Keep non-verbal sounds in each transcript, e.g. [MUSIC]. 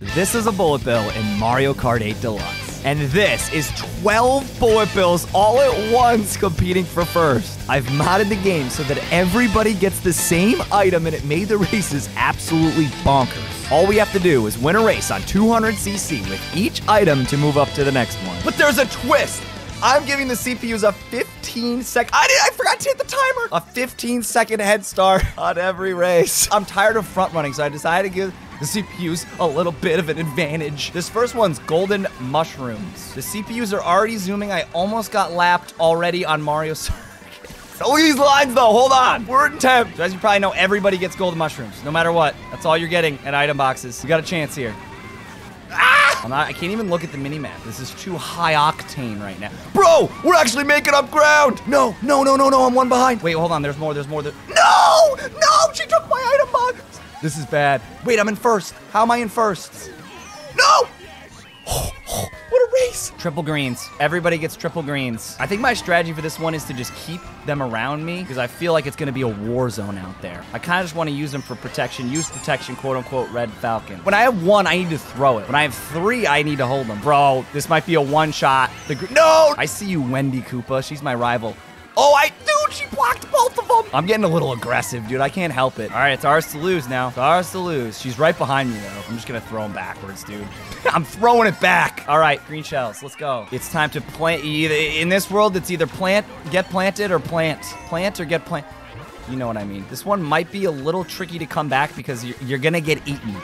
This is a bullet bill in Mario Kart 8 Deluxe. And this is 12 bullet bills all at once competing for first. I've modded the game so that everybody gets the same item and it made the [LAUGHS] races absolutely bonkers. All we have to do is win a race on 200cc with each item to move up to the next one. But there's a twist! I'm giving the CPUs a 15 sec. I did. I forgot to hit the timer. A 15 second head start [LAUGHS] on every race. I'm tired of front running, so I decided to give the CPUs a little bit of an advantage. This first one's golden mushrooms. The CPUs are already zooming. I almost got lapped already on Mario. [LAUGHS] Look at these lines though. Hold on. We're in temp. So as you probably know, everybody gets golden mushrooms, no matter what. That's all you're getting at item boxes. You got a chance here. Ah! I'm not, I can't even look at the mini-map. This is too high octane right now. Bro, we're actually making up ground. No, no, no, no, no. I'm one behind. Wait, hold on. There's more. There's more. There. No, no. She took my item box. This is bad. Wait, I'm in first. How am I in first? No. [GASPS] what a race. Triple greens. Everybody gets triple greens. I think my strategy for this one is to just keep them around me because I feel like it's going to be a war zone out there. I kind of just want to use them for protection. Use protection, quote unquote, red falcon. When I have one, I need to throw it. When I have three, I need to hold them. Bro, this might be a one shot. The no! I see you, Wendy Koopa. She's my rival. Oh, I, she blocked both of them. I'm getting a little aggressive, dude. I can't help it. All right, it's ours to lose now. It's ours to lose. She's right behind me, though. I'm just gonna throw him backwards, dude. [LAUGHS] I'm throwing it back. All right, green shells. Let's go. It's time to plant. Either in this world, it's either plant, get planted, or plant. Plant or get plant. You know what I mean. This one might be a little tricky to come back because you're, you're gonna get eaten.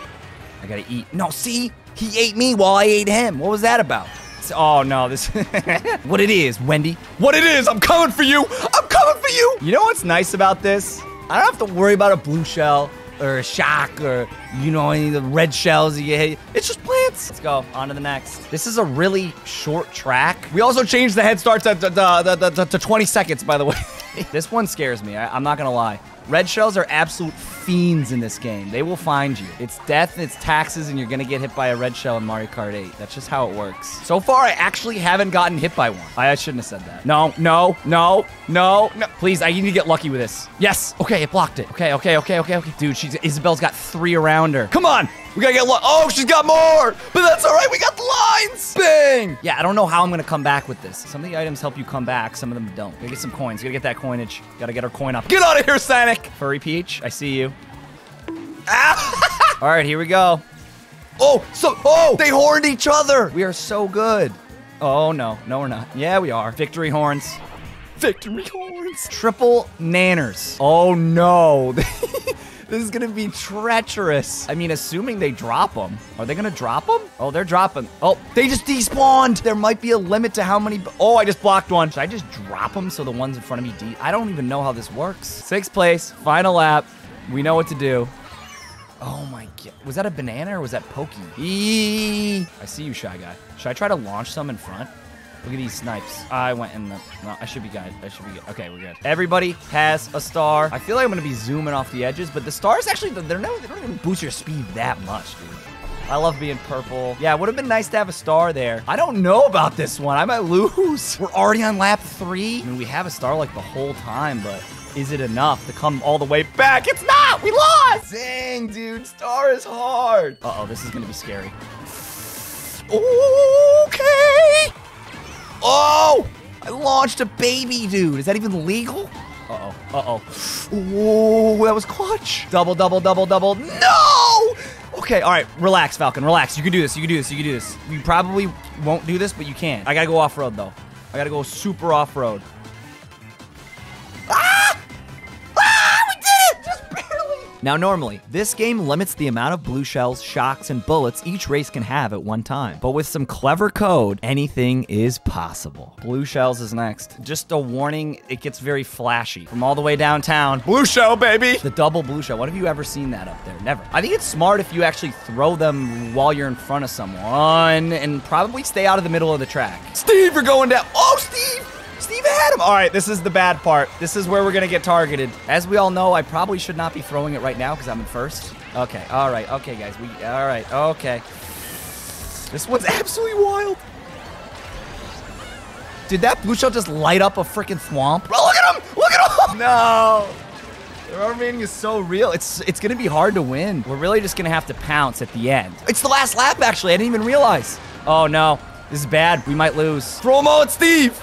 I gotta eat. No, see, he ate me while I ate him. What was that about? Oh no, this [LAUGHS] what it is, Wendy. What it is, I'm coming for you. I'm for you. You know what's nice about this? I don't have to worry about a blue shell or a shock or you know any of the red shells you get. It's just plants. Let's go on to the next. This is a really short track. We also changed the head start to, to, to, to 20 seconds, by the way. [LAUGHS] this one scares me. I, I'm not gonna lie. Red shells are absolute fiends in this game. They will find you. It's death, it's taxes, and you're gonna get hit by a red shell in Mario Kart 8. That's just how it works. So far, I actually haven't gotten hit by one. I, I shouldn't have said that. No, no, no, no, no. Please, I need to get lucky with this. Yes. Okay, it blocked it. Okay, okay, okay, okay, okay. Dude, she's Isabelle's got three around her. Come on. We gotta get lucky. Oh, she's got more. But that's all right. We got the lines. Bang. Yeah, I don't know how I'm gonna come back with this. Some of the items help you come back. Some of them don't. Gotta get some coins. Gotta get that coinage. Gotta get our coin up. Get out of here, Sonic. Furry Peach, I see you. [LAUGHS] All right, here we go. Oh, so, oh, they horned each other. We are so good. Oh, no, no, we're not. Yeah, we are. Victory horns. Victory horns. Triple nanners. Oh, no. [LAUGHS] this is gonna be treacherous. I mean, assuming they drop them. Are they gonna drop them? Oh, they're dropping. Oh, they just despawned. There might be a limit to how many. Oh, I just blocked one. Should I just drop them so the ones in front of me de I don't even know how this works. Sixth place, final lap. We know what to do. Oh my god. Was that a banana or was that Pokey? Eee. I see you, Shy Guy. Should I try to launch some in front? Look at these snipes. I went in the... No, I should be good. I should be good. Okay, we're good. Everybody has a star. I feel like I'm going to be zooming off the edges, but the stars actually, they're no, they don't even boost your speed that much, dude. I love being purple. Yeah, it would have been nice to have a star there. I don't know about this one. I might lose. [LAUGHS] We're already on lap three. I mean, we have a star like the whole time, but is it enough to come all the way back? It's not! We lost! Dang, dude. Star is hard. Uh-oh, this is going to be scary. Okay. Oh! I launched a baby, dude. Is that even legal? Uh-oh. Uh-oh. Oh, that was clutch. Double, double, double, double. No! Okay, all right. Relax, Falcon. Relax. You can do this. You can do this. You can do this. You probably won't do this, but you can. I gotta go off-road, though. I gotta go super off-road. Now, normally, this game limits the amount of blue shells, shocks, and bullets each race can have at one time. But with some clever code, anything is possible. Blue shells is next. Just a warning, it gets very flashy. From all the way downtown. Blue shell, baby! The double blue shell. what have you ever seen that up there? Never. I think it's smart if you actually throw them while you're in front of someone and probably stay out of the middle of the track. Steve, you're going down. Oh, Steve! Steve had him. All right, this is the bad part. This is where we're going to get targeted. As we all know, I probably should not be throwing it right now because I'm in first. Okay, all right, okay, guys. We All right, okay. This one's absolutely wild. Did that blue shell just light up a freaking swamp? Bro, look at him! Look at him! No! The rubber banding is so real. It's it's gonna be hard to win. We're really just gonna have to pounce at the end. It's the last lap, actually. I didn't even realize. Oh no, this is bad. We might lose. Throw him all at Steve.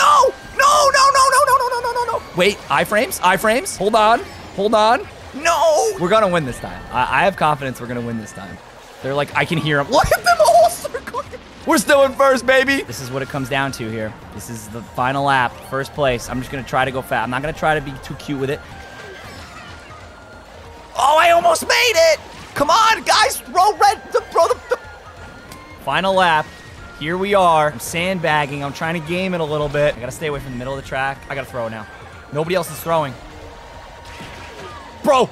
No! No! No! No! No! No! No! No! No! No! No. Wait, iframes? Iframes? Hold on. Hold on. No! We're gonna win this time. I, I have confidence we're gonna win this time. They're like, I can hear them. Look at them all circling. We're still in first, baby. This is what it comes down to here. This is the final lap, first place. I'm just gonna try to go fast. I'm not gonna try to be too cute with it. Oh, I almost made it! Come on, guys, throw red, throw the, the. Final lap. Here we are. I'm sandbagging. I'm trying to game it a little bit. I gotta stay away from the middle of the track. I gotta throw now. Nobody else is throwing. Bro!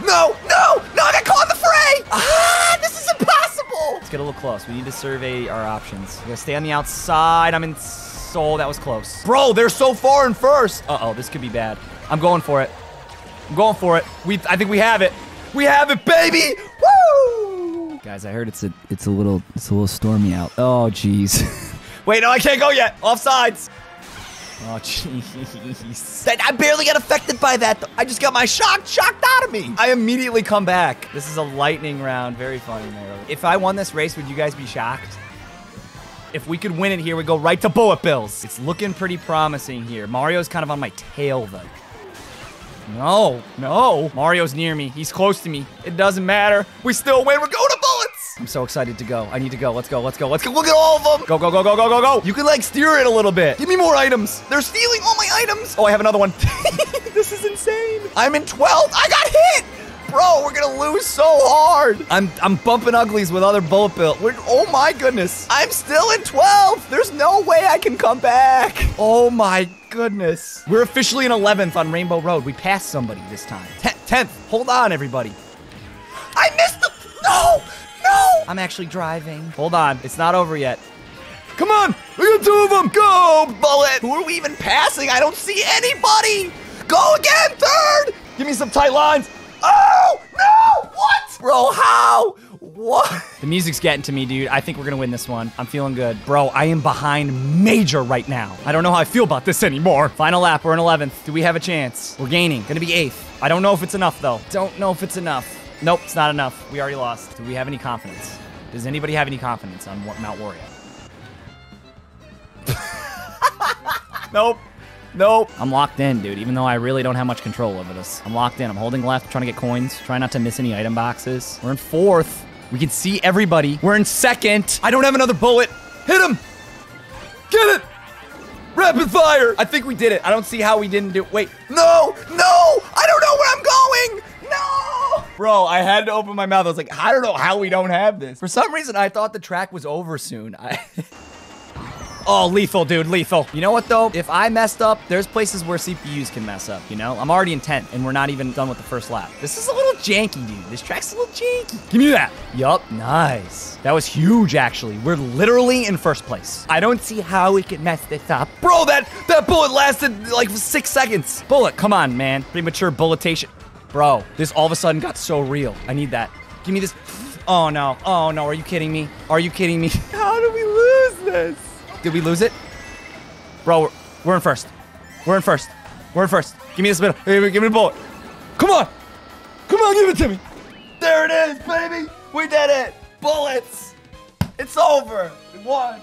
No! No! No! I got caught in the fray! Ah! This is impossible! Let's get a little close. We need to survey our options. Gotta stay on the outside. I'm in soul. That was close. Bro, they're so far in first. Uh-oh, this could be bad. I'm going for it. I'm going for it. We, I think we have it. We have it, baby! Guys, I heard it's a, it's a little, it's a little stormy out. Oh, jeez. [LAUGHS] Wait, no, I can't go yet. Offsides. Oh, jeez. [LAUGHS] I barely got affected by that. though. I just got my shock shocked out of me. I immediately come back. This is a lightning round. Very funny, man. If I won this race, would you guys be shocked? If we could win it here, we go right to Bullet Bills. It's looking pretty promising here. Mario's kind of on my tail, though. No, no. Mario's near me. He's close to me. It doesn't matter. We still win. We're going I'm so excited to go. I need to go. Let's go. Let's go. Let's go. Look at all of them. Go, go, go, go, go, go, go. You can like steer it a little bit. Give me more items. They're stealing all my items. Oh, I have another one. [LAUGHS] this is insane. I'm in 12th. I got hit. Bro, we're gonna lose so hard. I'm I'm bumping uglies with other bullet bill. We're, oh my goodness. I'm still in 12th. There's no way I can come back. Oh my goodness. We're officially in 11th on Rainbow Road. We passed somebody this time. 10th. Hold on, everybody. I missed the. No! No! I'm actually driving. Hold on. It's not over yet. Come on! We got two of them! Go, Bullet! Who are we even passing? I don't see anybody! Go again, third! Give me some tight lines. Oh! No! What? Bro, how? What? The music's getting to me, dude. I think we're gonna win this one. I'm feeling good. Bro, I am behind major right now. I don't know how I feel about this anymore. Final lap, we're in 11th. Do we have a chance? We're gaining. Gonna be 8th. I don't know if it's enough, though. Don't know if it's enough. Nope, it's not enough. We already lost. Do we have any confidence? Does anybody have any confidence on what Mount Wario? [LAUGHS] nope. Nope. I'm locked in, dude, even though I really don't have much control over this. I'm locked in. I'm holding left, trying to get coins, trying not to miss any item boxes. We're in fourth. We can see everybody. We're in second. I don't have another bullet. Hit him. Get it. Rapid fire. I think we did it. I don't see how we didn't do Wait. No. No. Bro, I had to open my mouth. I was like, I don't know how we don't have this. For some reason, I thought the track was over soon. [LAUGHS] I... Oh, lethal, dude, lethal. You know what, though? If I messed up, there's places where CPUs can mess up, you know? I'm already in 10th, and we're not even done with the first lap. This is a little janky, dude. This track's a little janky. Give me that. Yup, nice. That was huge, actually. We're literally in first place. I don't see how we could mess this up. Bro, that, that bullet lasted like six seconds. Bullet, come on, man. Premature bulletation. Bro, this all of a sudden got so real. I need that. Give me this. Oh, no. Oh, no. Are you kidding me? Are you kidding me? [LAUGHS] How do we lose this? Did we lose it? Bro, we're, we're in first. We're in first. We're in first. Give me this middle. Give me, give me the bullet. Come on. Come on, give it to me. There it is, baby. We did it. Bullets. It's over. We won.